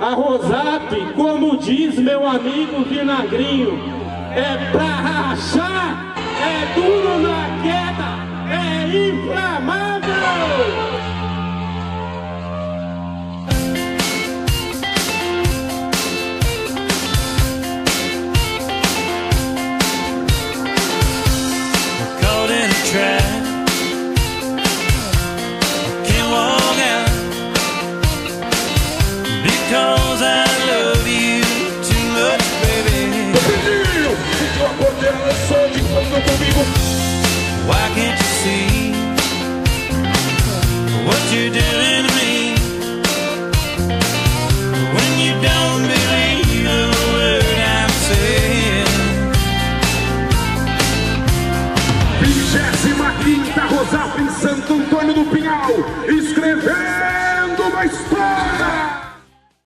A Rosap, como diz meu amigo Vinagrinho, é pra rachar, é duro na queda, é inflamável! cause I love you too much, baby. Pediu o teu acorde ela só de quando comigo. Why can't you see what you're doing to me? When you don't believe a word I'm saying. Vigésima quinta Rosal em Santo Antônio do Pinhal, escrevendo uma história.